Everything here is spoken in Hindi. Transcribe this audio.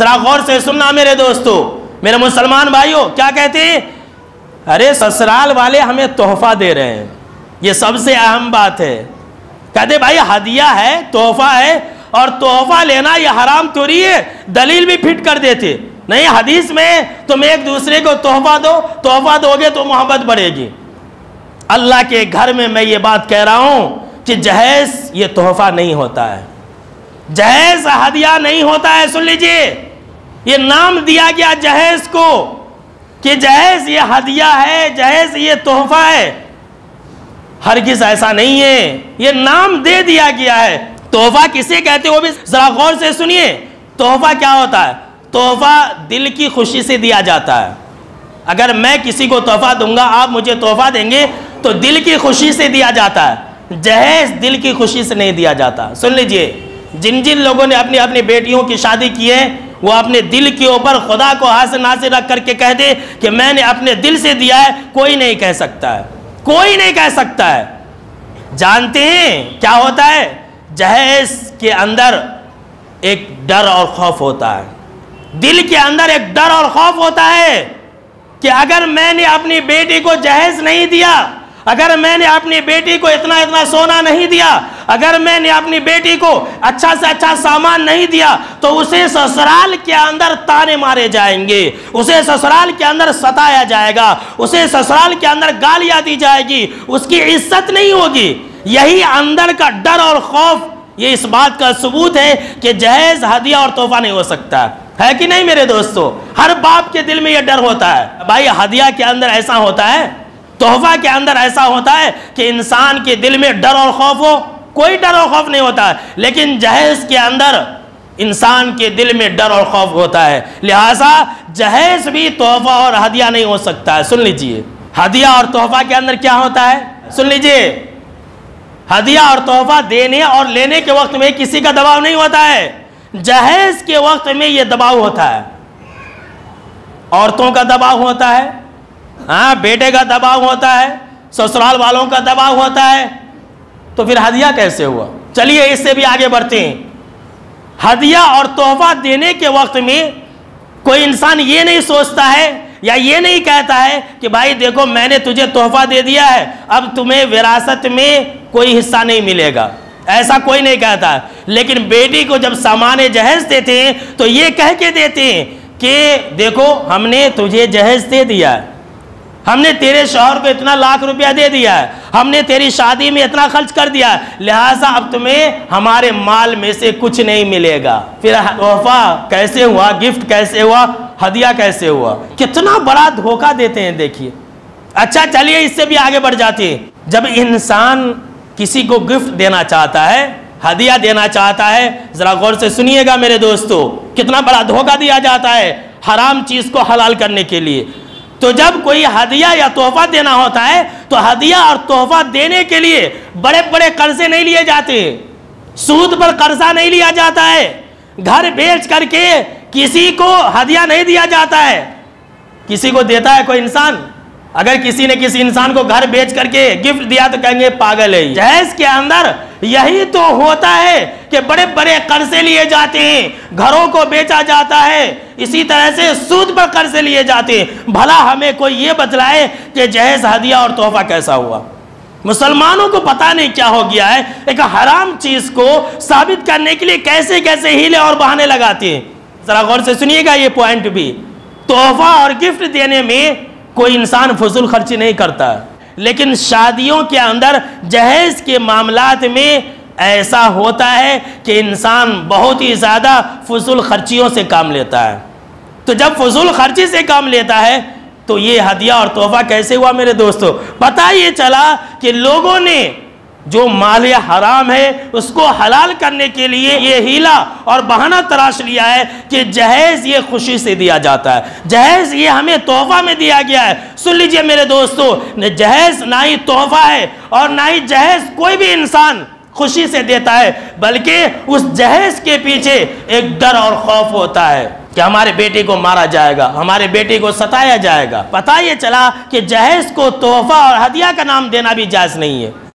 जरा गौर से सुनना मेरे दोस्तों, मेरे मुसलमान भाइयों, क्या कहते हैं? अरे ससुराल वाले हमें तोहफा दे रहे हैं। ये सबसे अहम बात है। कहते भाई, हदिया है, तोहफा है, और तोहफा लेना ये हराम थोड़ी है, दलील भी फिट कर देते। नहीं, हदीस में तुम एक दूसरे को तोहफा दो, तोहफा दोगे तो मोहब्बत बढ़ेगी। अल्लाह के घर में मैं ये बात कह रहा हूँ कि जहेज, ये तोहफा नहीं होता है। जहेज हदिया नहीं होता है, सुन लीजिए। ये नाम दिया गया जहेज को कि जहेज ये हदिया है, जहेज ये तोहफा है। हर किस ऐसा नहीं है। ये नाम दे दिया गया है। तोहफा किसे कहते हो? भी जरा गौर से सुनिए। तोहफा क्या होता है? तोहफा दिल की खुशी से दिया जाता है। अगर मैं किसी को तोहफा दूँगा, आप मुझे तोहफा देंगे तो दिल की खुशी से दिया जाता है। जहेज दिल की खुशी से नहीं दिया जाता। सुन लीजिए, जिन जिन लोगों ने अपनी अपनी बेटियों की शादी की है वो अपने दिल के ऊपर खुदा को हाथ नासिर रख करके कह दे कि मैंने अपने दिल से दिया है, कोई नहीं कह सकता है। कोई नहीं कह सकता है। जानते हैं क्या होता है? जहेज के अंदर एक डर और खौफ होता है। दिल के अंदर एक डर और खौफ होता है कि अगर मैंने अपनी बेटी को जहेज नहीं दिया अगर मैंने अपनी बेटी को इतना इतना सोना नहीं दिया, अगर मैंने अपनी बेटी को अच्छा से अच्छा सामान नहीं दिया तो उसे ससुराल के अंदर ताने मारे जाएँगे, उसे ससुराल के अंदर सताया जाएगा, उसे ससुराल के अंदर गालियाँ दी जाएगी, उसकी इज़्ज़त नहीं होगी। यही अंदर का डर और खौफ, ये इस बात का सबूत है कि जहेज, हदिया और तोहफा नहीं हो सकता। है कि नहीं मेरे दोस्तों? हर बाप के दिल में यह डर होता है। भाई, हदिया के अंदर ऐसा होता है? तोहफा के अंदर ऐसा होता है कि इंसान के दिल में डर और खौफ हो, कोई डर और खौफ नहीं होता है, लेकिन जहेज के अंदर इंसान के दिल में डर और खौफ होता है। लिहाजा जहेज भी तोहफा और हदिया नहीं हो सकता है। सुन लीजिए, हदिया और तोहफा के अंदर क्या होता है? सुन लीजिए, हदिया और तोहफा देने और लेने के वक्त में किसी का दबाव नहीं होता है। जहेज के वक्त में यह दबाव होता है। औरतों का दबाव होता है हाँ बेटे का दबाव होता है, ससुराल वालों का दबाव होता है तो फिर हदिया कैसे हुआ? चलिए इससे भी आगे बढ़ते हैं। हदिया और तोहफा देने के वक्त में कोई इंसान ये नहीं सोचता है या ये नहीं कहता है कि भाई देखो, मैंने तुझे तोहफा दे दिया है, अब तुम्हें विरासत में कोई हिस्सा नहीं मिलेगा। ऐसा कोई नहीं कहता। लेकिन बेटी को जब सामान जहेज देते हैं तो ये कह के देते हैं कि देखो, हमने तुझे जहेज दे दिया। है हमने तेरे शोहर को इतना लाख रुपया दे दिया है। हमने तेरी शादी में इतना खर्च कर दिया है। लिहाजा अब तुम्हें हमारे माल में से कुछ नहीं मिलेगा। फिर तोहफा कैसे हुआ? गिफ्ट कैसे हुआ? हदिया कैसे हुआ? कितना बड़ा धोखा देते हैं, देखिए। अच्छा चलिए इससे भी आगे बढ़ जाते हैं। जब इंसान किसी को गिफ्ट देना चाहता है, हदिया देना चाहता है, जरा गौर से सुनिएगा मेरे दोस्तों, कितना बड़ा धोखा दिया जाता है हराम चीज़ को हलाल करने के लिए। तो जब कोई हदिया या तोहफा देना होता है तो हदिया और तोहफा देने के लिए बड़े बड़े कर्जे नहीं लिए जाते। सूद पर कर्जा नहीं लिया जाता है। घर बेच करके किसी को हदिया नहीं दिया जाता है। किसी को देता है कोई इंसान? अगर किसी ने किसी इंसान को घर बेच करके गिफ्ट दिया तो कहेंगे, पागल है। जहेज के अंदर यही तो होता है कि बड़े बड़े कर्जे लिए जाते हैं, घरों को बेचा जाता है, इसी तरह से सूद पर कर्जे लिए जाते हैं। भला हमें कोई ये बतलाए कि जहेज, हदिया और तोहफा कैसा हुआ? मुसलमानों को पता नहीं क्या हो गया है, एक हराम चीज़ को साबित करने के लिए कैसे कैसे हीले और बहाने लगाते हैं। जरा गौर से सुनिएगा ये पॉइंट भी। तोहफा और गिफ्ट देने में कोई इंसान फजूल खर्ची नहीं करता। लेकिन शादियों के अंदर जहेज के मामलात में ऐसा होता है कि इंसान बहुत ही ज़्यादा फजूल खर्चियों से काम लेता है। तो जब फजूल खर्ची से काम लेता है तो ये हदिया और तोहफा कैसे हुआ मेरे दोस्तों? पता ये चला कि लोगों ने जो माल हराम है, उसको हलाल करने के लिए ये हीला और बहाना तराश लिया है कि जहेज ये खुशी से दिया जाता है। जहेज ये हमें तोहफा में दिया गया है। सुन लीजिए मेरे दोस्तों जहेज ना ही तोहफा है और ना ही जहेज कोई भी इंसान खुशी से देता है, बल्कि उस जहेज के पीछे एक डर और खौफ होता है कि हमारे बेटे को मारा जाएगा, हमारे बेटे को सताया जाएगा। पता ये चला कि जहेज को तोहफा और हदिया का नाम देना भी जायज़ नहीं है।